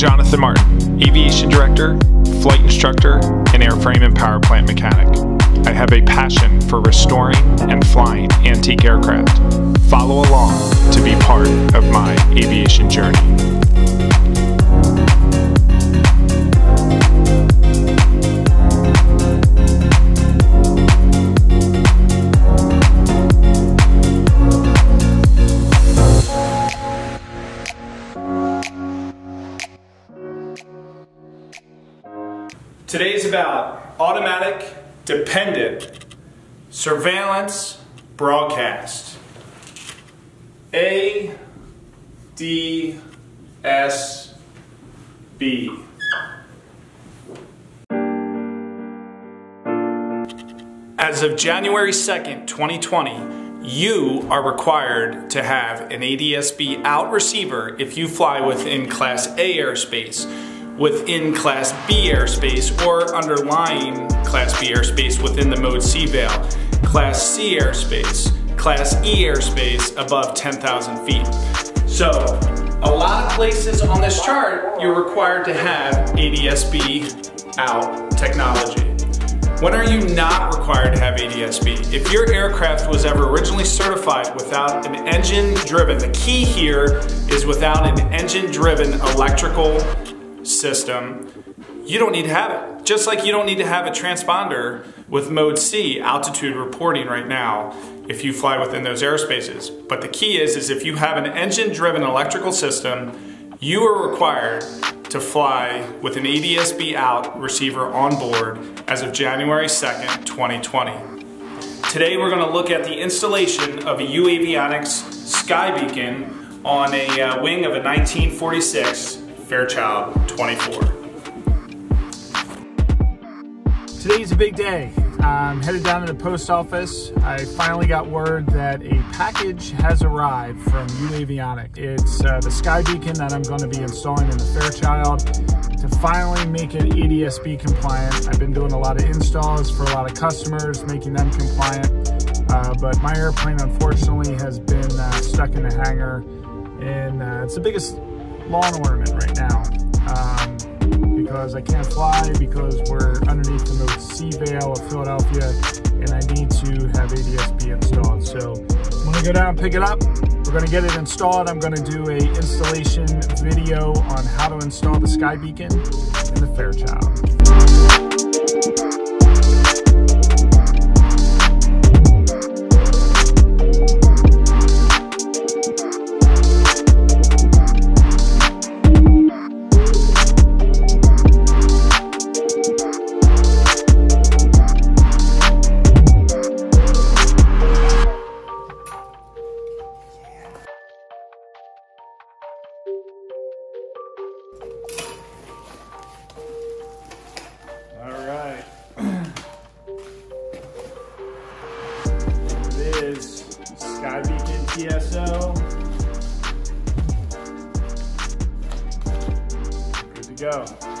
Jonathan Martin, Aviation Director, Flight Instructor, and Airframe and Power Plant Mechanic. I have a passion for restoring and flying antique aircraft. Follow along to be part of my aviation journey. About automatic, dependent, surveillance, broadcast. A, D, S, B. As of January 2nd, 2020, you are required to have an ADSB out receiver if you fly within Class A airspace within Class B airspace or underlying Class B airspace within the mode C veil, Class C airspace, Class E airspace above 10,000 feet. So, a lot of places on this chart, you're required to have ADSB out technology. When are you not required to have ADSB? If your aircraft was ever originally certified without an engine driven, the key here is without an engine driven electrical system, you don't need to have it. Just like you don't need to have a transponder with mode C altitude reporting right now if you fly within those airspaces. But the key is, is if you have an engine driven electrical system, you are required to fly with an ADSB out receiver on board as of January 2nd, 2020. Today we're going to look at the installation of a uAvionix Sky Beacon on a uh, wing of a 1946 Fairchild 24. Today's a big day. I'm headed down to the post office. I finally got word that a package has arrived from uAvionix. It's uh, the skyBeacon that I'm going to be installing in the Fairchild to finally make it ADSB compliant. I've been doing a lot of installs for a lot of customers, making them compliant. Uh, but my airplane, unfortunately, has been uh, stuck in the hangar, and uh, it's the biggest lawn ornament right now um, because I can't fly because we're underneath the Mode C veil of Philadelphia and I need to have ADSB installed. So I'm gonna go down and pick it up. We're gonna get it installed. I'm gonna do a installation video on how to install the skyBeacon in the Fairchild. Go.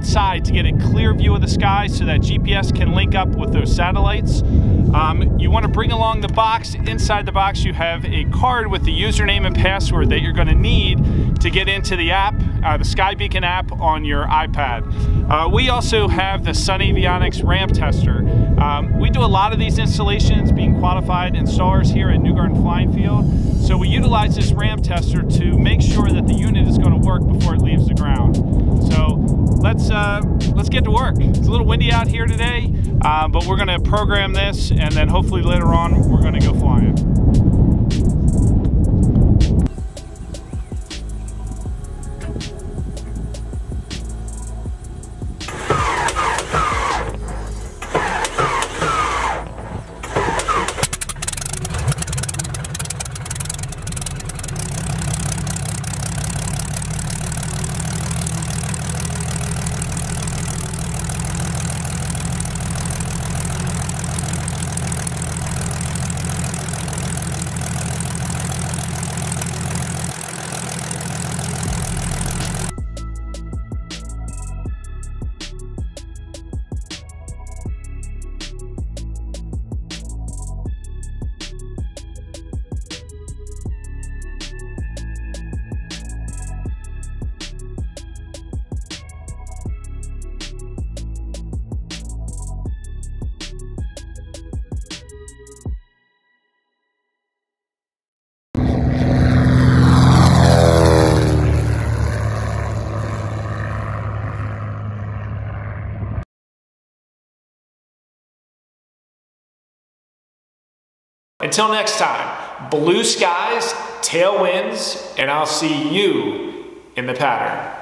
Outside to get a clear view of the sky so that GPS can link up with those satellites. Um, you want to bring along the box. Inside the box you have a card with the username and password that you're going to need to get into the app, uh, the skyBeacon app on your iPad. Uh, we also have the Sun Avionics ramp tester. Um, we do a lot of these installations being qualified installers here at New Garden Flying Field. So we utilize this ramp tester to make sure that the unit is going to work let's uh, let's get to work. It's a little windy out here today, uh, but we're to program this and then hopefully later on we're to go flying. Until next time, blue skies, tailwinds, and I'll see you in the pattern.